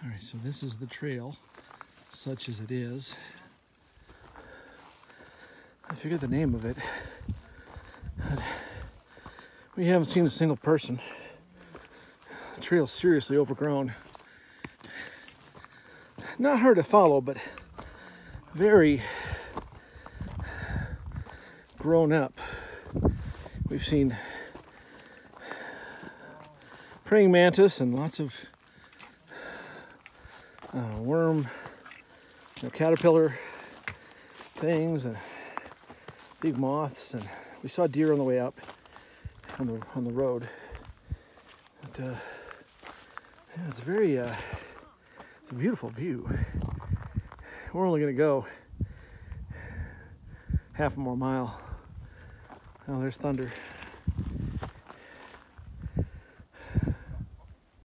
All right, so this is the trail, such as it is. I forget the name of it. We haven't seen a single person. The trail's seriously overgrown. Not hard to follow, but very grown up. We've seen praying mantis and lots of uh, worm, you know, caterpillar things and big moths and we saw deer on the way up on the on the road. But, uh, yeah, it's very uh, it's a beautiful view. We're only gonna go half a more mile. Oh, there's thunder.